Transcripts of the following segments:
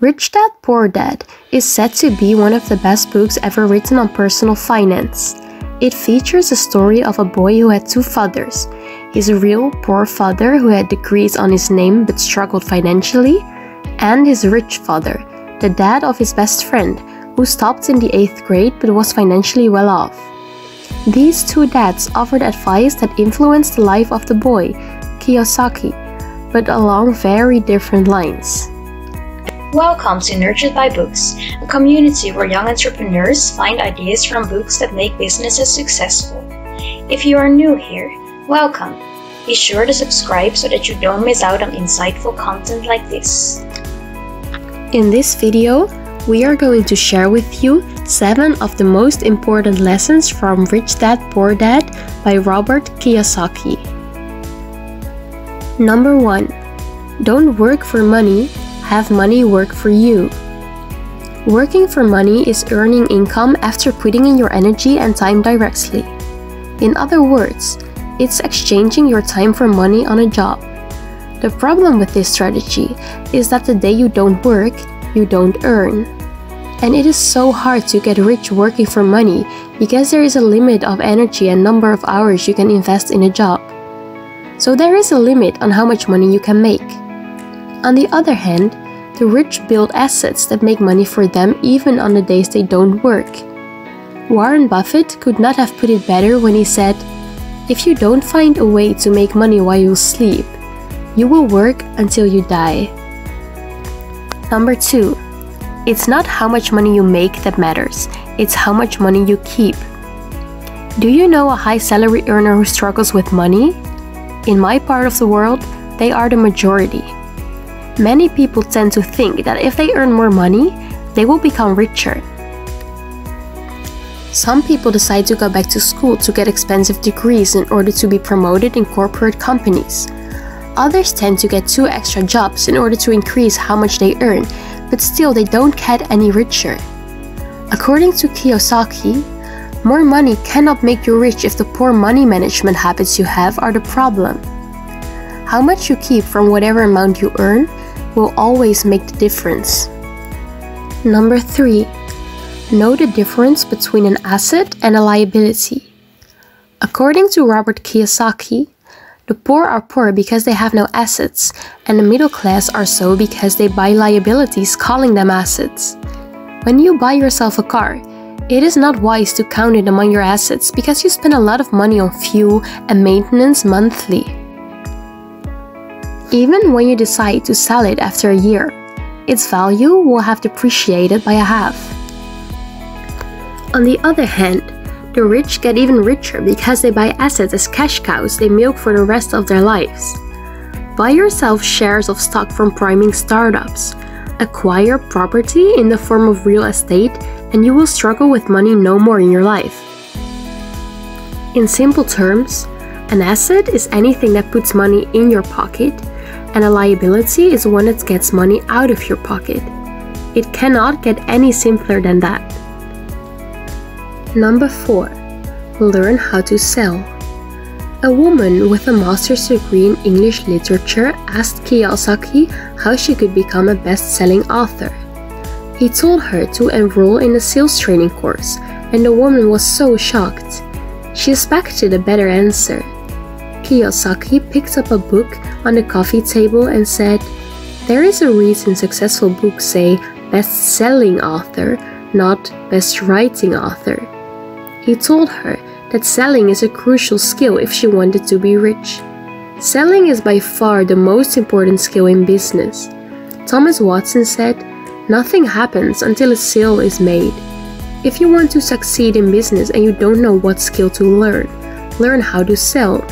Rich Dad Poor Dad is said to be one of the best books ever written on personal finance. It features a story of a boy who had two fathers his real poor father, who had degrees on his name but struggled financially, and his rich father, the dad of his best friend, who stopped in the 8th grade but was financially well off. These two dads offered advice that influenced the life of the boy, Kiyosaki, but along very different lines. Welcome to Nurtured by Books, a community where young entrepreneurs find ideas from books that make businesses successful. If you are new here, welcome. Be sure to subscribe so that you don't miss out on insightful content like this. In this video, we are going to share with you 7 of the most important lessons from Rich Dad Poor Dad by Robert Kiyosaki. Number 1. Don't work for money, have money work for you. Working for money is earning income after putting in your energy and time directly. In other words, it's exchanging your time for money on a job. The problem with this strategy is that the day you don't work, you don't earn. And it is so hard to get rich working for money because there is a limit of energy and number of hours you can invest in a job. So there is a limit on how much money you can make. On the other hand, the rich build assets that make money for them even on the days they don't work. Warren Buffett could not have put it better when he said, If you don't find a way to make money while you sleep, you will work until you die. Number 2. It's not how much money you make that matters, it's how much money you keep. Do you know a high salary earner who struggles with money? In my part of the world, they are the majority. Many people tend to think that if they earn more money, they will become richer. Some people decide to go back to school to get expensive degrees in order to be promoted in corporate companies. Others tend to get two extra jobs in order to increase how much they earn, but still they don't get any richer. According to Kiyosaki, more money cannot make you rich if the poor money management habits you have are the problem. How much you keep from whatever amount you earn will always make the difference. Number 3. Know the difference between an asset and a liability. According to Robert Kiyosaki, the poor are poor because they have no assets, and the middle class are so because they buy liabilities calling them assets. When you buy yourself a car, it is not wise to count it among your assets because you spend a lot of money on fuel and maintenance monthly. Even when you decide to sell it after a year, its value will have depreciated by a half. On the other hand, the rich get even richer because they buy assets as cash cows they milk for the rest of their lives. Buy yourself shares of stock from priming startups. Acquire property in the form of real estate, and you will struggle with money no more in your life. In simple terms, an asset is anything that puts money in your pocket, and a liability is one that gets money out of your pocket. It cannot get any simpler than that. Number 4. Learn how to sell. A woman with a master's degree in English literature asked Kiyosaki how she could become a best selling author. He told her to enroll in a sales training course, and the woman was so shocked. She expected a better answer. Kiyosaki picked up a book on the coffee table and said, There is a reason successful books say best selling author, not best writing author. He told her that selling is a crucial skill if she wanted to be rich. Selling is by far the most important skill in business. Thomas Watson said, Nothing happens until a sale is made. If you want to succeed in business and you don't know what skill to learn, learn how to sell.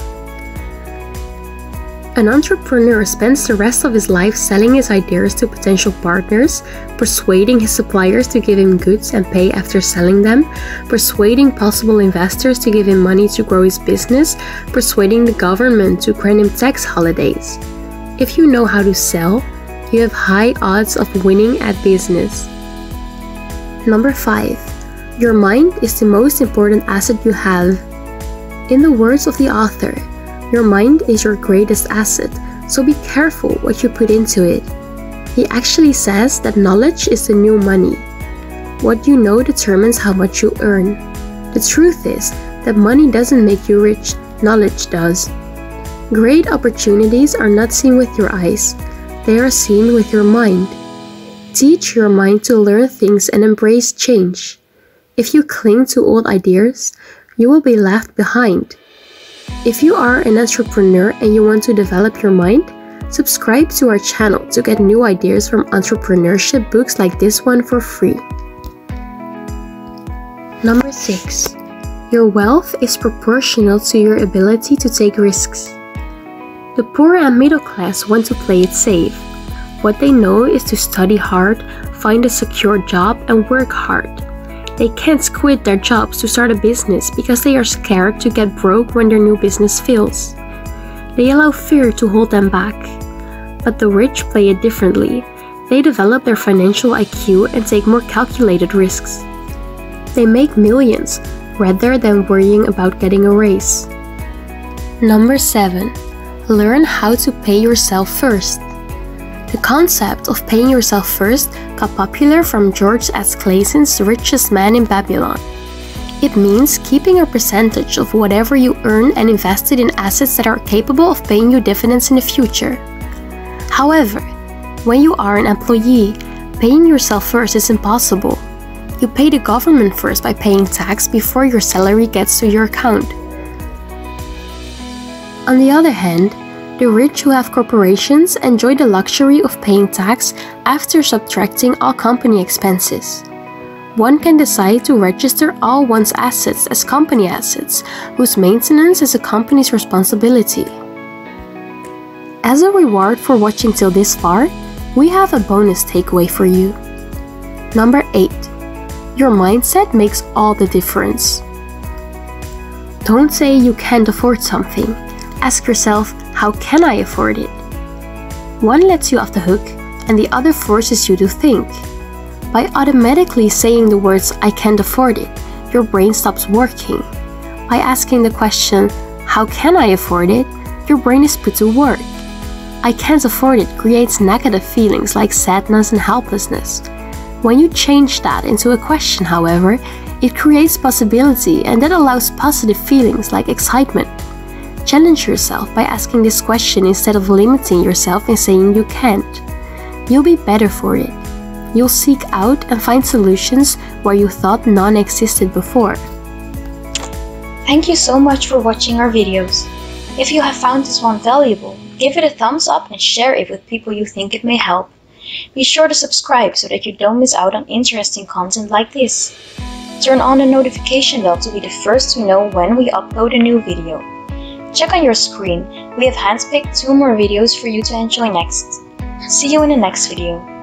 An entrepreneur spends the rest of his life selling his ideas to potential partners, persuading his suppliers to give him goods and pay after selling them, persuading possible investors to give him money to grow his business, persuading the government to grant him tax holidays. If you know how to sell, you have high odds of winning at business. Number 5. Your mind is the most important asset you have. In the words of the author, your mind is your greatest asset, so be careful what you put into it. He actually says that knowledge is the new money. What you know determines how much you earn. The truth is that money doesn't make you rich, knowledge does. Great opportunities are not seen with your eyes, they are seen with your mind. Teach your mind to learn things and embrace change. If you cling to old ideas, you will be left behind. If you are an entrepreneur and you want to develop your mind, subscribe to our channel to get new ideas from entrepreneurship books like this one for free. Number 6. Your wealth is proportional to your ability to take risks. The poor and middle class want to play it safe. What they know is to study hard, find a secure job, and work hard. They can't quit their jobs to start a business because they are scared to get broke when their new business fails. They allow fear to hold them back. But the rich play it differently. They develop their financial IQ and take more calculated risks. They make millions rather than worrying about getting a raise. Number 7. Learn how to pay yourself first. The concept of paying yourself first got popular from George S. Clason's Richest Man in Babylon. It means keeping a percentage of whatever you earn and invested in assets that are capable of paying you dividends in the future. However, when you are an employee, paying yourself first is impossible. You pay the government first by paying tax before your salary gets to your account. On the other hand, the rich who have corporations enjoy the luxury of paying tax after subtracting all company expenses. One can decide to register all one's assets as company assets, whose maintenance is a company's responsibility. As a reward for watching till this far, we have a bonus takeaway for you. Number 8. Your mindset makes all the difference. Don't say you can't afford something. Ask yourself, how can I afford it? One lets you off the hook, and the other forces you to think. By automatically saying the words, I can't afford it, your brain stops working. By asking the question, How can I afford it? your brain is put to work. I can't afford it creates negative feelings like sadness and helplessness. When you change that into a question, however, it creates possibility and that allows positive feelings like excitement. Challenge yourself by asking this question instead of limiting yourself and saying you can't. You'll be better for it. You'll seek out and find solutions where you thought none existed before. Thank you so much for watching our videos. If you have found this one valuable, give it a thumbs up and share it with people you think it may help. Be sure to subscribe so that you don't miss out on interesting content like this. Turn on the notification bell to be the first to know when we upload a new video. Check on your screen, we have handpicked two more videos for you to enjoy next. See you in the next video.